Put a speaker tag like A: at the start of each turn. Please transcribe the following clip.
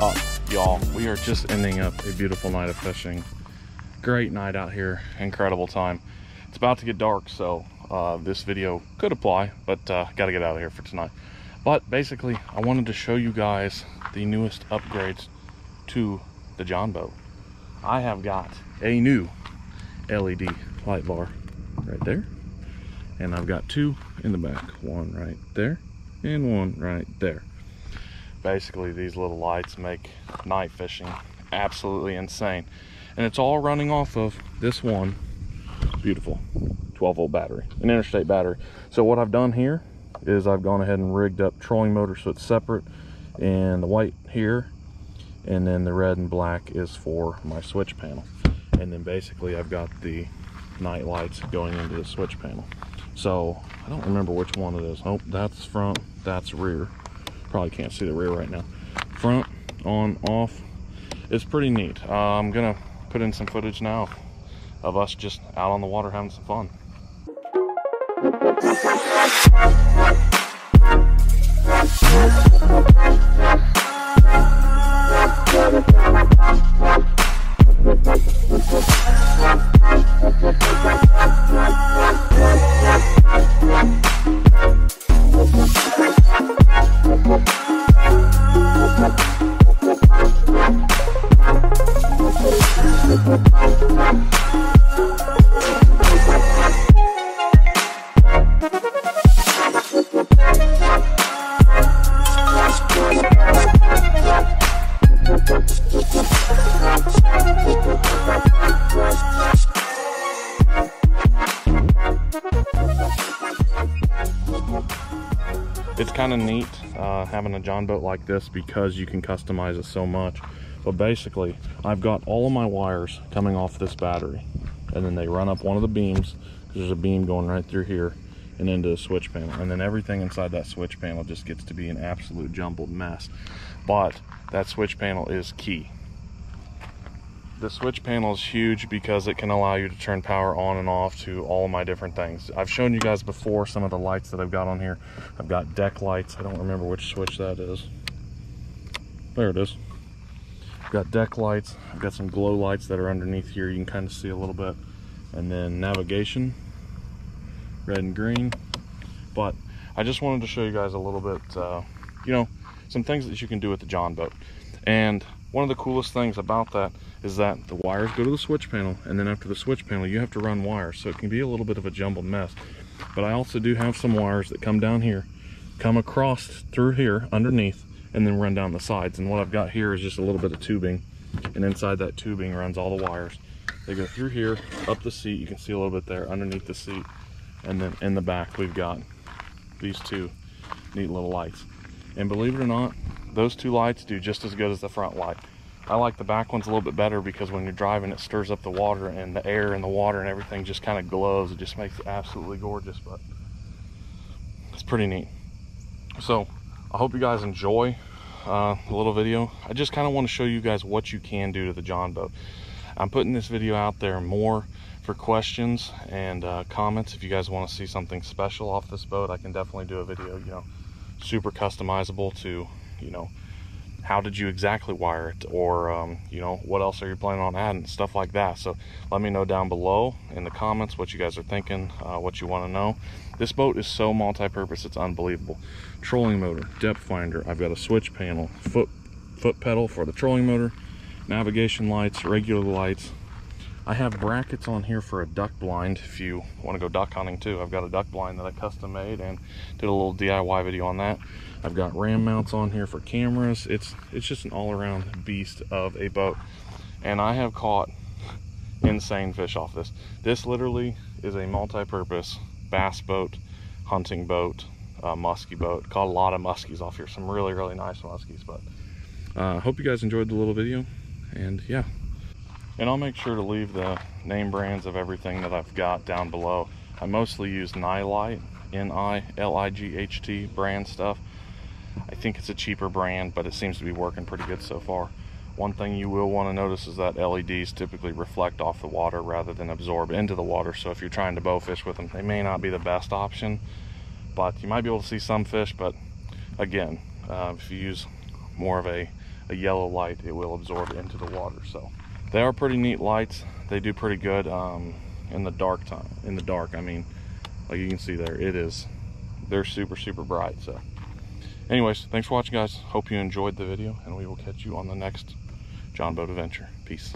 A: up, y'all? We are just ending up a beautiful night of fishing. Great night out here, incredible time. It's about to get dark, so uh, this video could apply, but uh, gotta get out of here for tonight. But basically, I wanted to show you guys the newest upgrades to the Jon boat. I have got a new LED light bar right there. And I've got two in the back, one right there and one right there. Basically, these little lights make night fishing absolutely insane. And it's all running off of this one. Beautiful. 12 volt battery, an interstate battery. So what I've done here is I've gone ahead and rigged up trolling motor so it's separate and the white here and then the red and black is for my switch panel. And then basically I've got the night lights going into the switch panel. So I don't remember which one it is. Oh that's front that's rear probably can't see the rear right now. Front on off. It's pretty neat. Uh, I'm gonna put in some footage now of us just out on the water having some fun it's kind of neat uh, having a Jon boat like this because you can customize it so much. But basically, I've got all of my wires coming off this battery. And then they run up one of the beams. There's a beam going right through here and into the switch panel. And then everything inside that switch panel just gets to be an absolute jumbled mess. But that switch panel is key the switch panel is huge because it can allow you to turn power on and off to all of my different things. I've shown you guys before some of the lights that I've got on here. I've got deck lights. I don't remember which switch that is. There it is. I've got deck lights. I've got some glow lights that are underneath here. You can kind of see a little bit. And then navigation, red and green. But I just wanted to show you guys a little bit, uh, you know, some things that you can do with the Jon boat. And one of the coolest things about that is that the wires go to the switch panel and then after the switch panel you have to run wires so it can be a little bit of a jumbled mess but I also do have some wires that come down here come across through here underneath and then run down the sides. And what I've got here is just a little bit of tubing. And inside that tubing runs all the wires. They go through here up the seat. You can see a little bit there underneath the seat. And then in the back we've got these two neat little lights. And believe it or not those two lights do just as good as the front light. I like the back ones a little bit better because when you're driving it stirs up the water and the air and the water and everything just kind of glows. It just makes it absolutely gorgeous but it's pretty neat. So I hope you guys enjoy uh, little video. I just kind of want to show you guys what you can do to the Jon boat. I'm putting this video out there more for questions and uh, comments. If you guys want to see something special off this boat I can definitely do a video you know super customizable to you know how did you exactly wire it? Or um, you know what else are you planning on adding? Stuff like that. So let me know down below in the comments what you guys are thinking uh, what you want to know. This boat is so multi-purpose it's unbelievable. Trolling motor depth finder i've got a switch panel foot foot pedal for the trolling motor navigation lights regular lights I have brackets on here for a duck blind if you want to go duck hunting too. I've got a duck blind that I custom made and did a little DIY video on that. I've got ram mounts on here for cameras. It's it's just an all-around beast of a boat. And I have caught insane fish off this. This literally is a multi-purpose bass boat, hunting boat, uh, muskie boat. Caught a lot of muskies off here. Some really, really nice muskies. But I uh, hope you guys enjoyed the little video. And yeah, and I'll make sure to leave the name brands of everything that I've got down below. I mostly use Nilight, N-I-L-I-G-H-T brand stuff. I think it's a cheaper brand, but it seems to be working pretty good so far. One thing you will want to notice is that LEDs typically reflect off the water rather than absorb into the water. So if you're trying to bow fish with them, they may not be the best option, but you might be able to see some fish. But again, uh, if you use more of a a yellow light, it will absorb into the water. So they are pretty neat lights. They do pretty good um, in the dark time. In the dark, I mean, like you can see there, it is. They're super, super bright. So anyways, thanks for watching guys. Hope you enjoyed the video and we will catch you on the next Jon Boat Adventure. Peace.